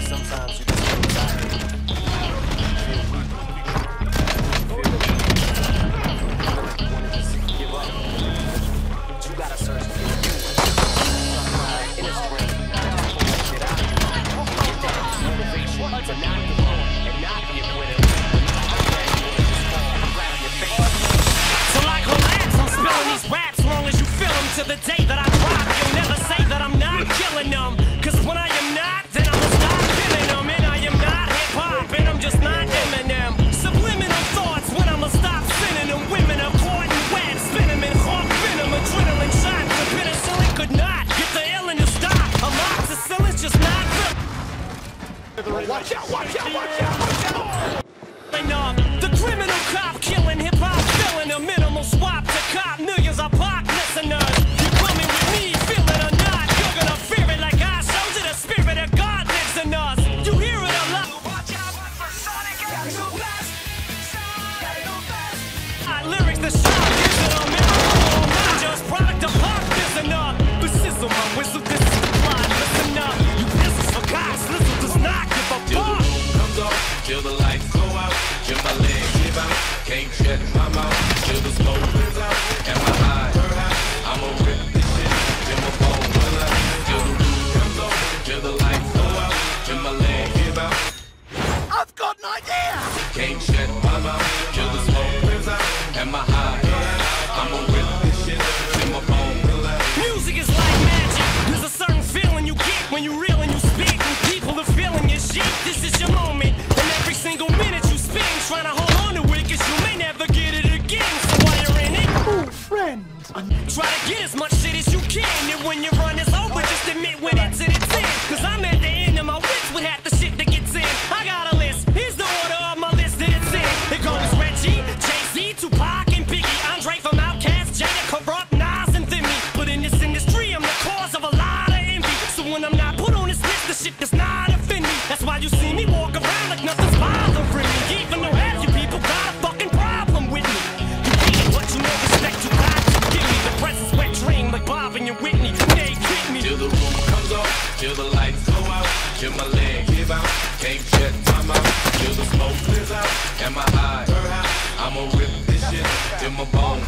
Sometimes you these raps long as you feel them to the day that I drop. You'll never say that I'm not killing them. Cause when I am not, then I'ma stop feeling them. And I am not hip hop, and I'm just not Eminem. Subliminal thoughts when I'ma stop sending them. Women are caught in web, spin them in hawk venom. Adrenaline shots, the penicillin could not get the illin to stop. Amoxicillin's just not real. Watch out, watch out, watch out, watch out! The criminal cop killing hip hop, filling a minimal swap idea! can't shut my mouth, till the smoke clears out, and my eyes burn out. I'ma rip this shit till my phone will. Music is like magic. There's a certain feeling you get when you reel and you speak. And people are feeling your shit. This is your moment. And every single minute you spend trying to hold on to it, cause you may never get it again. So while you're in it, Oh, friend! try to get as much Can't shut my mouth till the smoke clears out. And my eyes, I'ma rip this shit till my bone